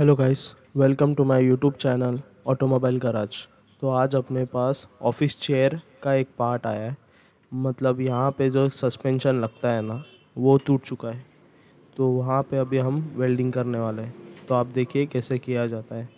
Hello guys welcome to my YouTube channel automobile garage तो आज अपने पास ऑफ़िस चेयर का एक पार्ट आया है। मतलब यहाँ पे जो सस्पेंशन लगता है ना, वो टूट चुका है। तो वहाँ पे अभी हम वेल्डिंग करने वाले हैं। तो आप देखिए कैसे किया जाता है।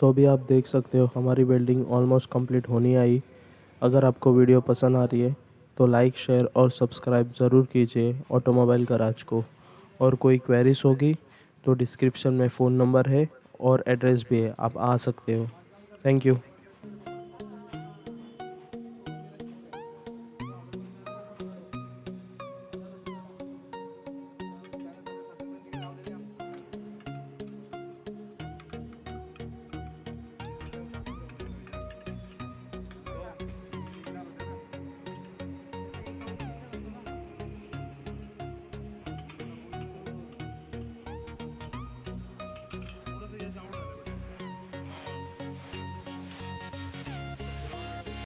तो अभी आप देख सकते हो, हमारी बिल्डिंग ऑलमोस्ट कंप्लीट होनी आई। अगर आपको वीडियो पसंद आ रही है तो लाइक शेयर और सब्सक्राइब ज़रूर कीजिए ऑटोमोबाइल गराज को। और कोई क्वेरीज होगी तो डिस्क्रिप्शन में फ़ोन नंबर है और एड्रेस भी है, आप आ सकते हो। Thank you